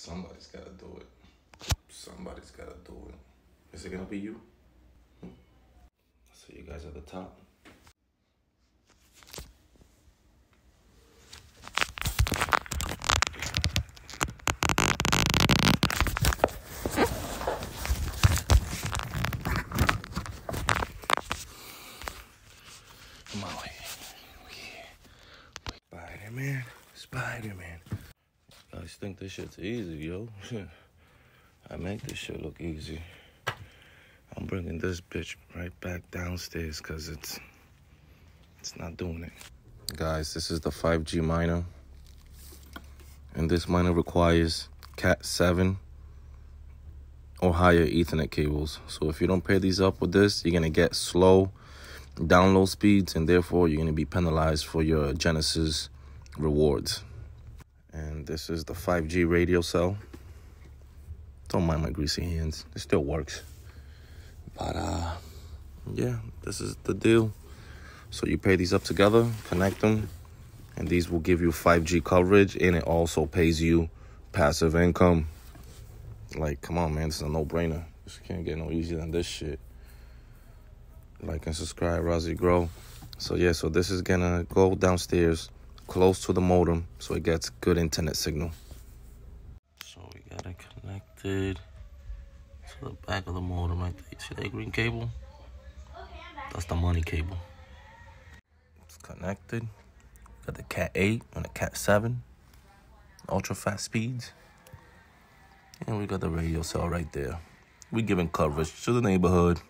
Somebody's gotta do it. Somebody's gotta do it. Is it gonna be you? Hmm? So you guys at the top. Come on. Spider Man, Spider Guys think this shit's easy, yo. I make this shit look easy. I'm bringing this bitch right back downstairs because it's it's not doing it. Guys, this is the 5G miner. And this miner requires Cat 7 or higher Ethernet cables. So if you don't pair these up with this, you're gonna get slow download speeds and therefore you're gonna be penalized for your Genesis rewards. And this is the 5G radio cell. Don't mind my greasy hands. It still works. But uh yeah, this is the deal. So you pay these up together, connect them, and these will give you 5G coverage and it also pays you passive income. Like, come on, man, this is a no-brainer. This can't get no easier than this shit. Like and subscribe, Razzii Grow. So yeah, so this is gonna go downstairs close to the modem so it gets good internet signal. So we got it connected to the back of the modem right there. See that green cable? That's the money cable. It's connected. Got the Cat 8 and the Cat 7. Ultra fast speeds. And we got the radio cell right there. We giving coverage to the neighborhood.